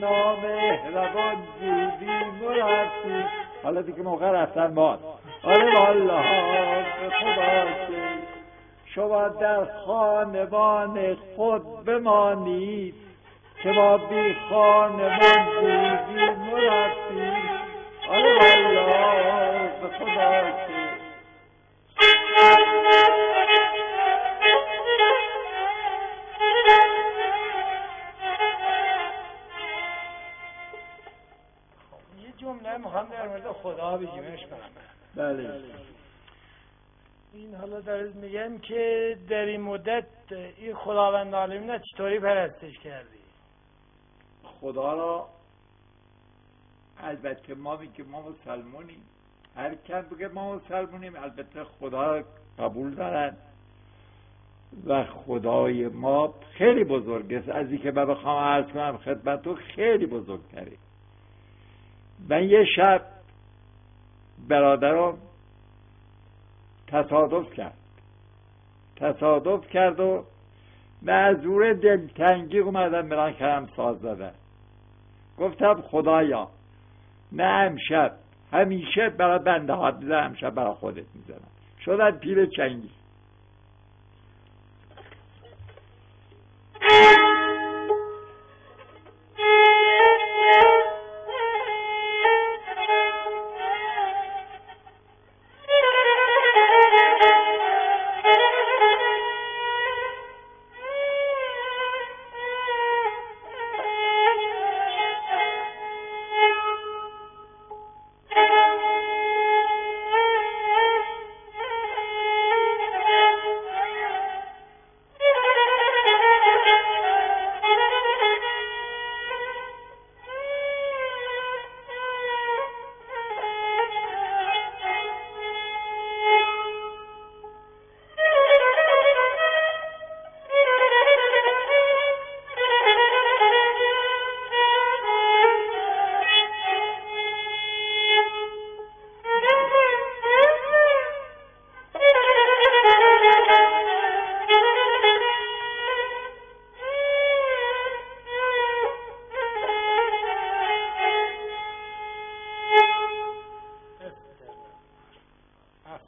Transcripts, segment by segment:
نامهربان بودیم که موقع رفتن باد. آره الله به خدا شما در خانمان خود بمانید. که با بی خانمان بودی مرفتی آره والا به خدا که جمله می‌خوام در مورد خدا بگیمش بله. این حالا در میگم که در این مدت این خداوند عالمین چطوری پرستش کردی؟ خدا را البته ما میگه ما مسلمونیم هر کم بگه ما مسلمونیم البته خدا قبول دارن و خدای ما خیلی بزرگه از اینکه من بخوام عرض کنم خدمت تو خیلی بزرگتره. من یه شب برادرم تصادف کرد. تصادف کرد و معذور دلتنگی اومدم بران کرم ساز زدن گفتم خدایا نه امشب همیشه برای بنده ها امشب برای خودت می‌زنم شدن پیر چنگی.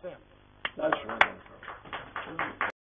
Sam. That's right.